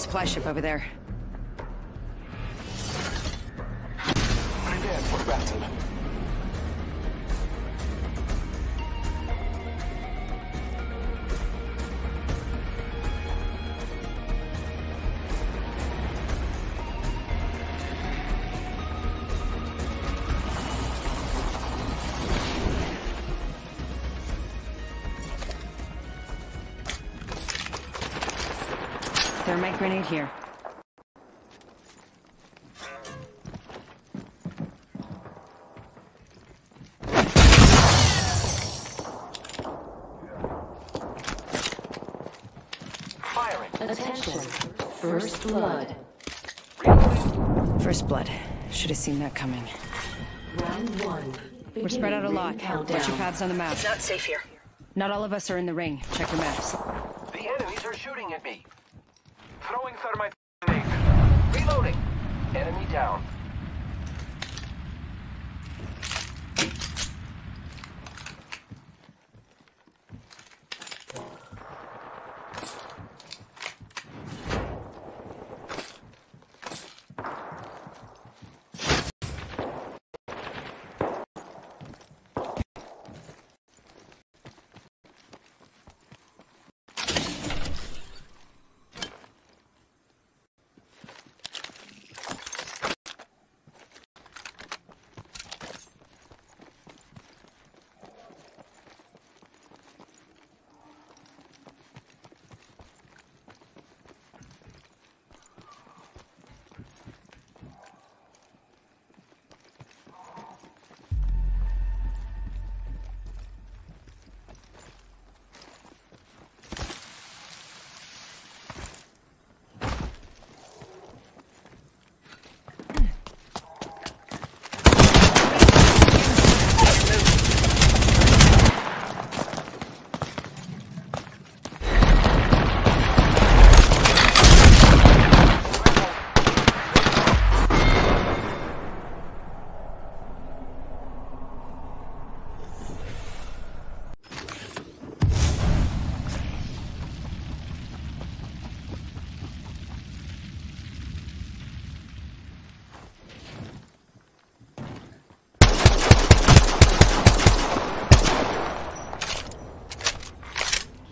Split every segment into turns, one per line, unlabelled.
supply ship over there.
Prepare for battle.
Thermite grenade here.
Firing.
Attention. First blood.
First blood. Should have seen that coming.
Round one.
We're spread out a lot.
Countdown.
Watch your paths on the map.
It's Not safe here.
Not all of us are in the ring. Check your maps.
The enemies are shooting at me. Throwing thermite grenade. Reloading. Enemy down.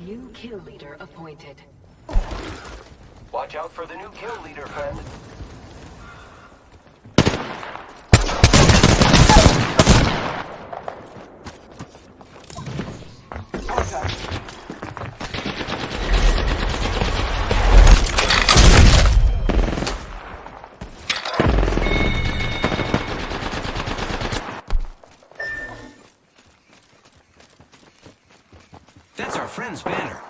New kill leader appointed.
Watch out for the new kill leader, friend.
That's our friend's Spanish.